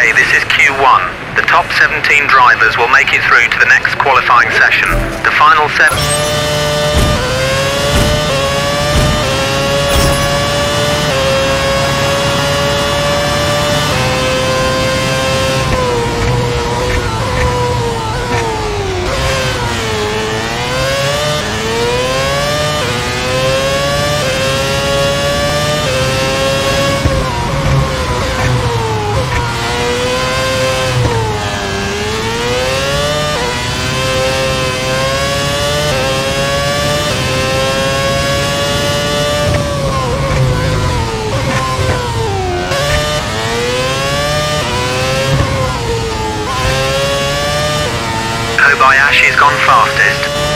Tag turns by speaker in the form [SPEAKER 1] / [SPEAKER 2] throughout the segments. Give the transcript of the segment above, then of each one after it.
[SPEAKER 1] Okay, this is Q1. The top 17 drivers will make it through to the next qualifying session. The final set... fastest.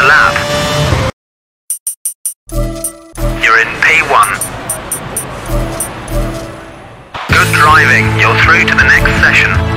[SPEAKER 1] Super lap. You're in P1. Good driving. You're through to the next session.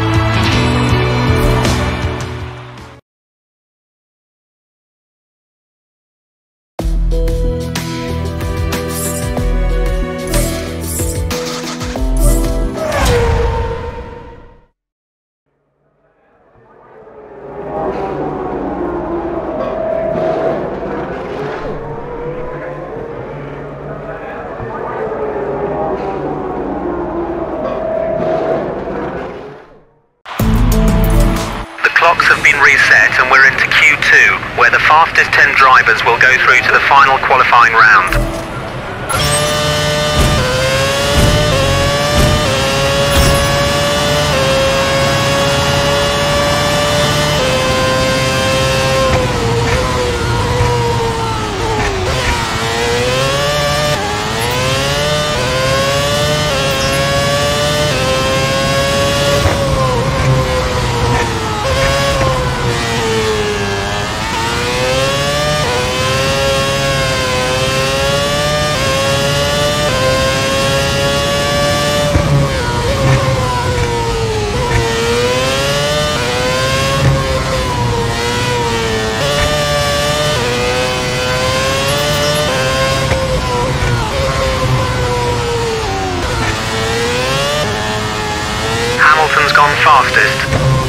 [SPEAKER 1] Drivers will go through to the final qualifying round. Hamilton's gone fastest.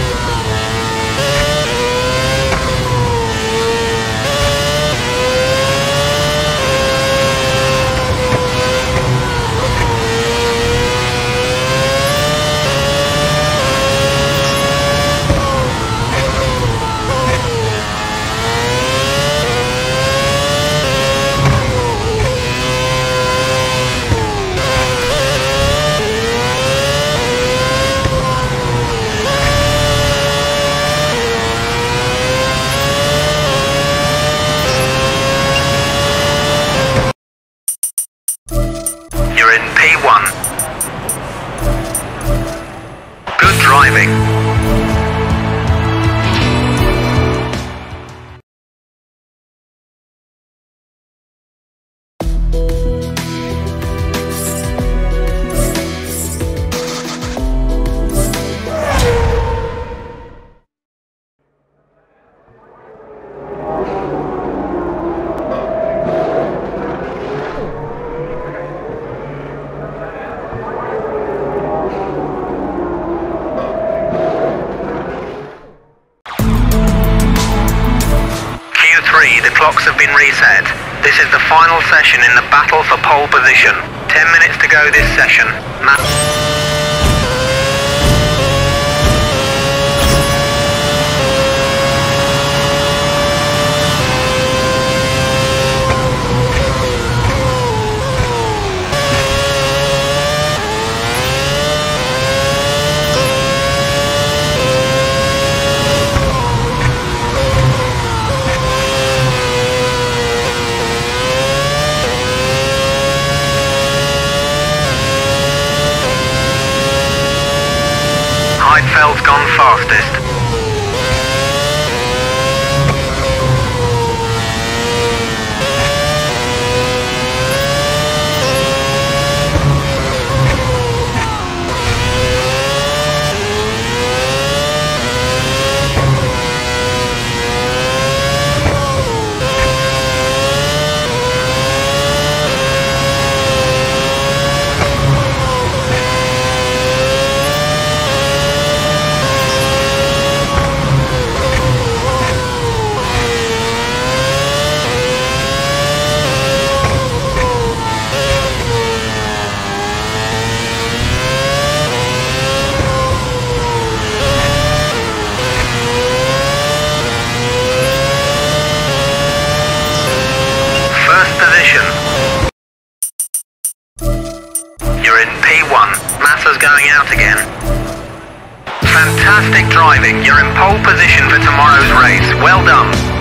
[SPEAKER 1] Q3, the clocks have been reset. This is the final session in the battle for pole position. Ten minutes to go this session. Ma- again. Fantastic driving. You're in pole position for tomorrow's race. Well done.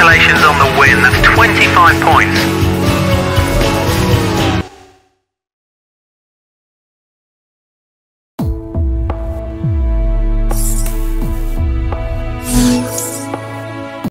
[SPEAKER 1] Congratulations on the win. That's 25 points.